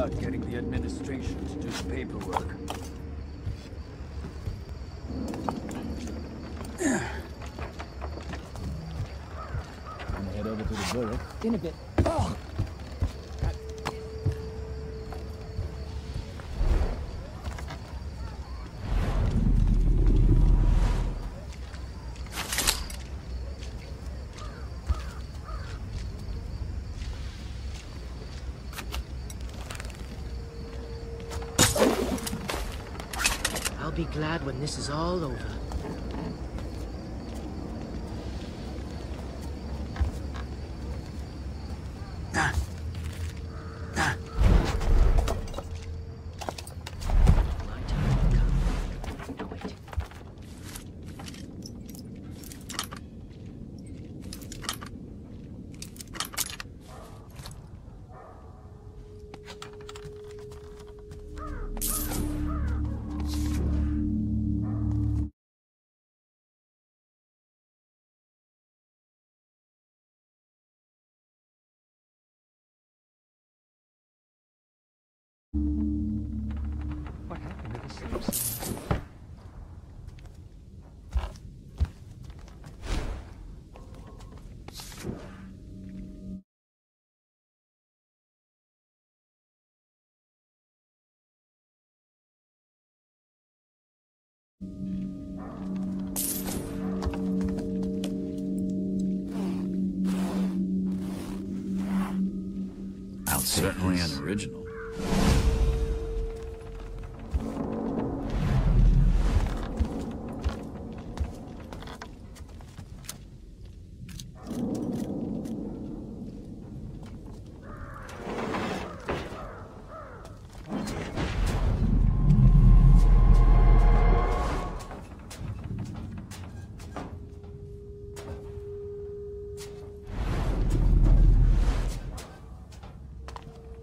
luck getting the administration to do the paperwork. I'm Gonna head over to the borough. In a bit. Be glad when this is all over. Certainly an original.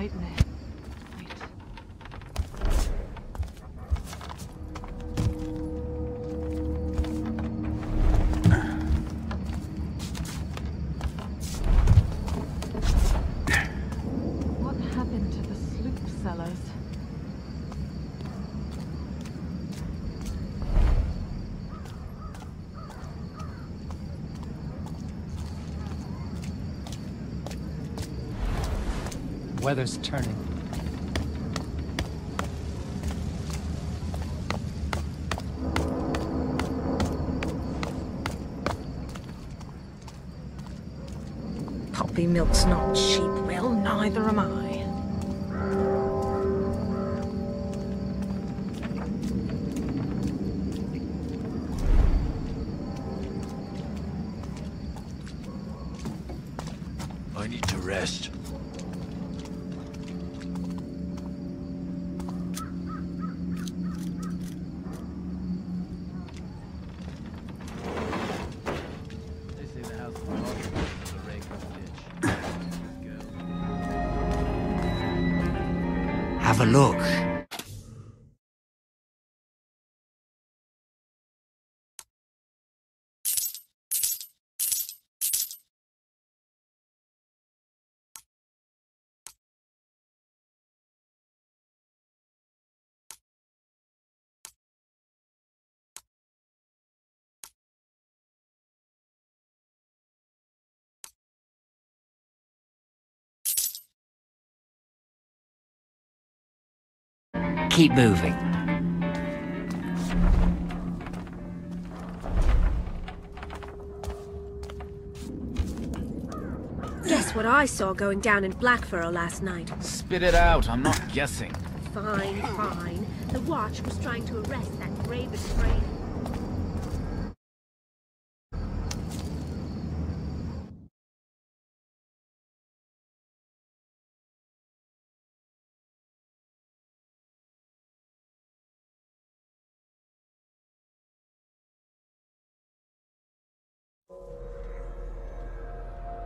nightmare. Weather's turning. Poppy milk's not cheap. Well, neither am I. I need to rest. Look. Keep moving. Guess what I saw going down in Blackfurrow last night? Spit it out. I'm not guessing. Fine, fine. The Watch was trying to arrest that Raven train.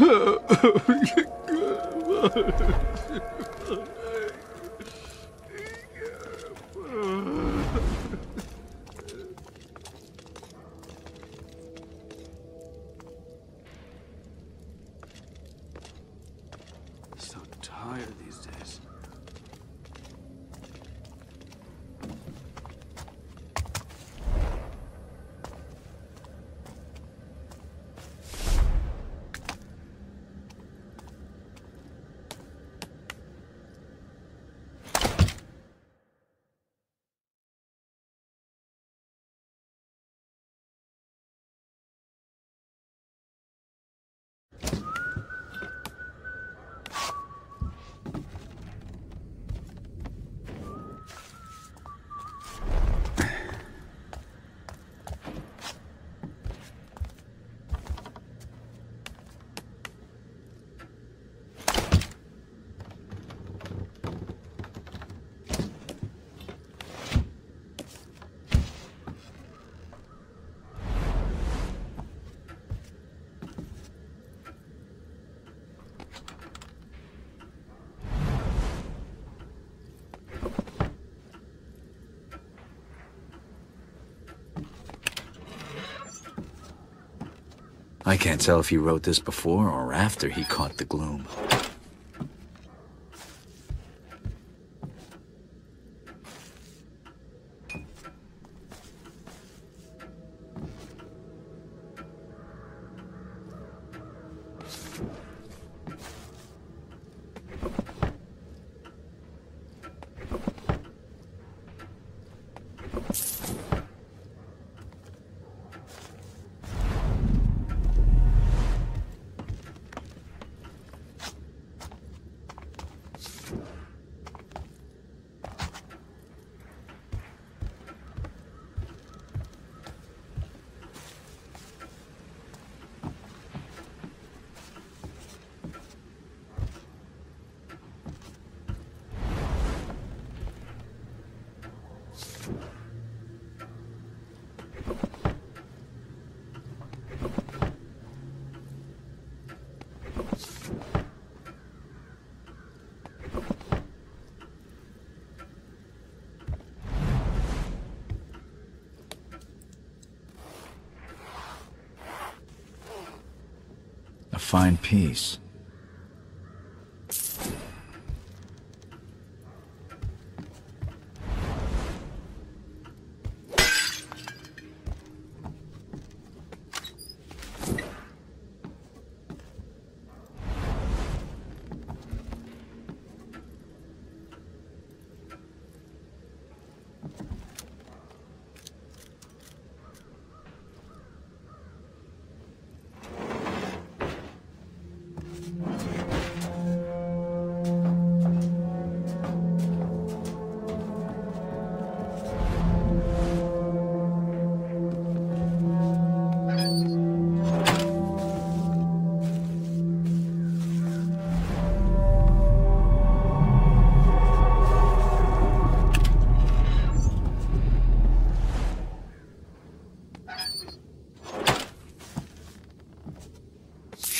So tired these days. I can't tell if he wrote this before or after he caught the gloom. A fine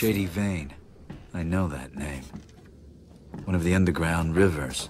Shady Vane. I know that name. One of the underground rivers.